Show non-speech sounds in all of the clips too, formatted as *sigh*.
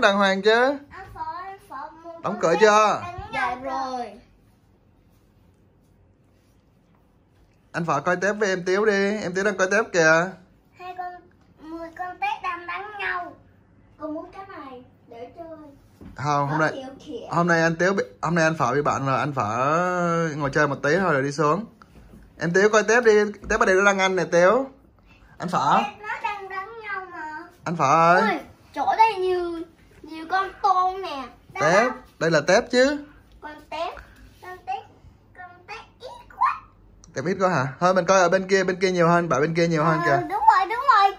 đàng hoàng chứ? Anh Phở, anh Phở muốn Đóng cửa chưa? dạ rồi. Anh phở coi tép với em tiếu đi. Em tiếu đang coi tép kìa. Hai con, mười con tép đang đánh nhau. Con muốn cái này để chơi. Không hôm nay hôm nay anh tiếu bị, hôm nay anh phở bị bạn rồi anh phở ngồi chơi một tí thôi rồi đi xuống. Em tiếu coi tép đi. Tép ở đây nó đang ăn nè tiếu. Anh phở Tép nó đang đánh nhau mà. Anh phở ơi. Ôi, chỗ đây nhiều con tôm nè. Đó, tép. Đây là tép chứ? Con tép. Con tép, con tép ít quá. Tép ít quá hả? Thôi mình coi ở bên kia bên kia nhiều hơn bảo bên kia nhiều hơn Ờ, kìa. đúng rồi, đúng rồi.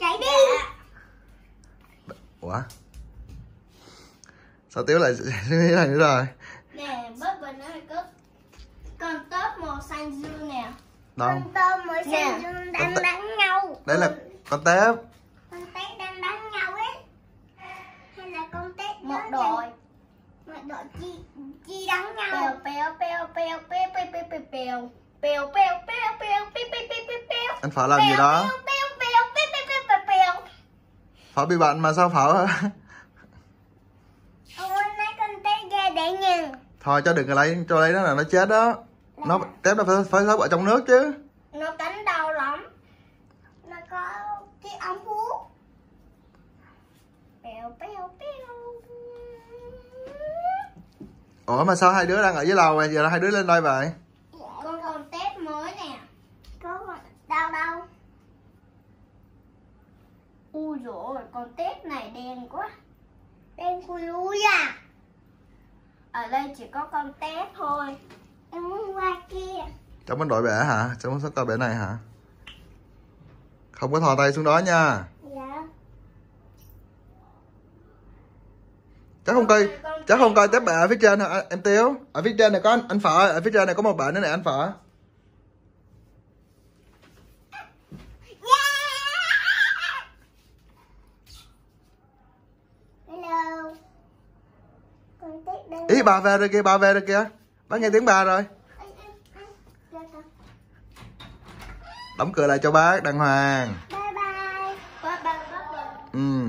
Chạy đi. ủa? Sao tiếu lại *laughs* nghĩ này nữa rồi? Nè bớt bình nó có con tớp màu xanh dương nè. Đâu? Con tôm Nè. xanh dương đang đánh nhau. Đấy là con tép Con tép đang đánh nhau ấy Hay là con tép một nó đội Một đội chi, chi đánh nhau pèo pèo pèo pèo pèo pèo pèo pèo pèo pèo pèo pèo pèo pèo pèo pèo pèo anh phở làm gì đó phở bị bệnh mà sao ra để nhìn thôi cho đừng lấy cho lấy nó là nó chết đó nó tép nó phải phải sống ở trong nước chứ nó cắn đau lắm Nó có cái ống hút pèo pèo pèo ủa mà sao hai đứa đang ở dưới lầu mà giờ hai đứa lên đây vậy? Con con tép mới nè. Có đau đâu? Ui dồi con tép này đen quá. Đen khui lúi à. Ở đây chỉ có con tép thôi. Em muốn qua kia. Trong bên đội bể hả? Trong bên coi bể này hả? Không có thò tay xuống đó nha Chắc không coi chắc không coi tép bể ở phía trên hả? Em tiếu ở phía trên này có anh, anh phở ở phía trên này có một bể nữa này anh phở. Ý bà về rồi kìa bà về rồi kìa. Bà nghe tiếng bà rồi. Dạ, dạ. đóng cửa lại cho bác đàng hoàng. Bye bye. Ừ